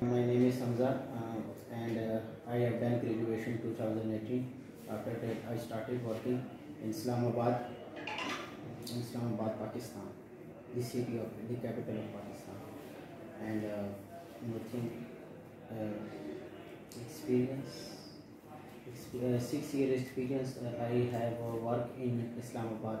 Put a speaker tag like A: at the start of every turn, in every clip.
A: My name is Hamza uh, and uh, I have done graduation 2018. After that I started working in Islamabad, in Islamabad, Pakistan, the city of the capital of Pakistan. And uh, nothing uh, experience, exp- uh, six year experience uh, I have uh, work in Islamabad.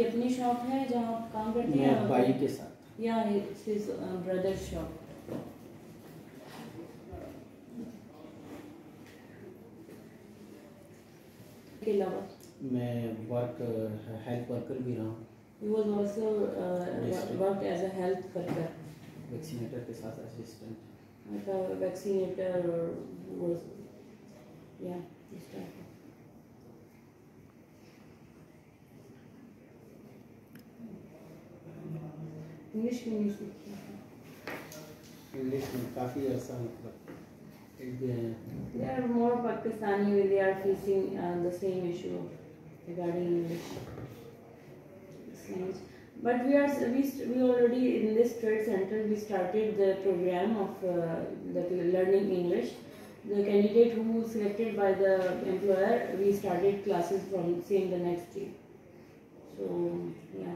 B: आपकी अपनी shop है जहाँ आप काम करते हैं?
A: भाई के साथ।
B: या हिज ब्रदर शॉप के अलावा?
A: मैं वर्क हेल्थ वर्कर भी रहा हूँ।
B: He was also uh,
A: Yes,
B: worked as a
A: vaccinator के साथ assistant
B: like a vaccinator or was yeah this type of English क्यों नहीं सीखी
A: इंग्लिश में काफ़ी अर्सा मतलब एक
B: They are more Pakistani, they are facing uh, the same issue regarding English. Language. But we are we, st- we already in this trade center we started the program of uh, the learning English. The candidate who was selected by the employer, we started classes from same the next day. So yeah.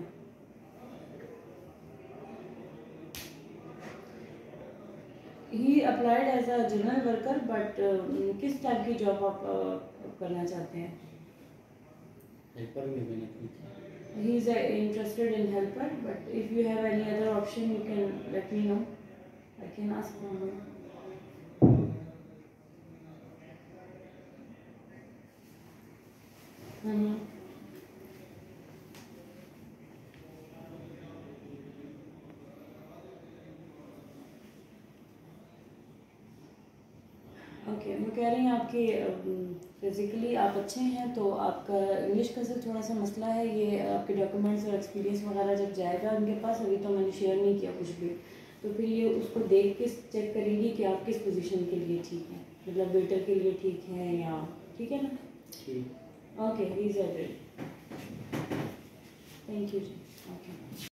B: He applied as a general worker but किस type की job आप करना चाहते हैं?
A: Helper में मैंने की
B: he is interested in helper but if you have any other option you can let me know I can ask for me Mm-hmm. Okay मैं कह रही हूँ आपके फिज़िकली आप अच्छे हैं तो आपका इंग्लिश का सिर्फ़ थोड़ा सा मसला है ये आपके डॉक्यूमेंट्स और एक्सपीरियंस वगैरह जब जाएगा उनके पास अभी तो मैंने शेयर नहीं किया कुछ भी। तो फिर ये उसको देख के चेक करेगी कि आप किस पोजीशन के लिए ठीक हैं। मतलब वेटर के लिए ठीक है या ठीक है ना? Okay is thank you ji. Okay